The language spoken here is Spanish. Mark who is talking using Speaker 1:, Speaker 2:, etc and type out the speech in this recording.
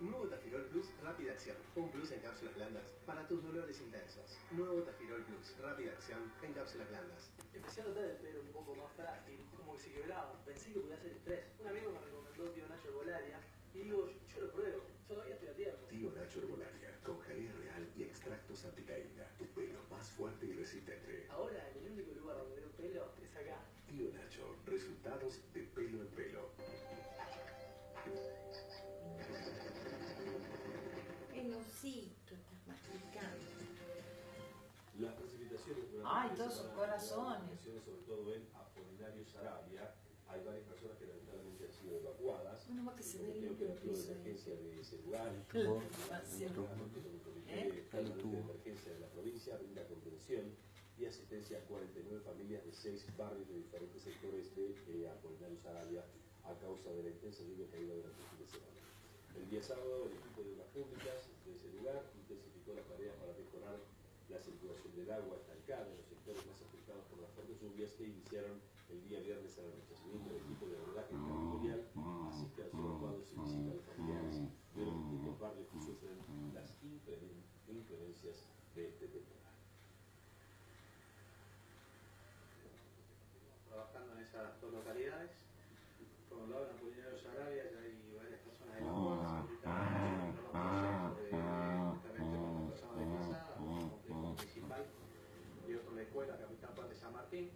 Speaker 1: Nuevo Tafirol Plus Rápida Acción. Un plus en cápsulas blandas para tus dolores intensos. Nuevo Tafirol Plus Rápida Acción en cápsulas blandas.
Speaker 2: Empecé a notar el pelo un poco más frágil, como que se quebraba. Pensé que podía ser estrés. Un amigo me recomendó Tío Nacho Herbolaria y digo, yo lo pruebo. Todavía estoy a tiempo.
Speaker 3: Tío Nacho Herbolaria, con jabía real y extractos anticaína. Tu pelo más fuerte y resistente.
Speaker 2: Ahora el único lugar donde veo pelo es acá.
Speaker 3: Tío Nacho, resultados de
Speaker 4: Ay, todos sus corazones.
Speaker 5: sobre todo en Apolinario Sarabia, hay varias personas que lamentablemente han sido evacuadas.
Speaker 4: Menos mal que se
Speaker 5: El de. Emergencia de ese lugar, Comité
Speaker 4: ¿Eh?
Speaker 5: De Emergencia de la provincia, brinda contención y asistencia a 49 familias de seis barrios de diferentes sectores de eh, Apolinario Sarabia a causa de la intensa lluvia caída durante el fin de semana. El día sábado, el equipo de obras públicas del agua estancada en los sectores más afectados por las fuertes lluvias que iniciaron el día viernes al rechazamiento del equipo de abordaje territorial, así que a los evacuados y visita a los familiares de los distintos barrios que sufren las inclemencias de este temporal.
Speaker 6: Trabajando en esas dos localidades, por un lado en Apolinario Sarabia, nothing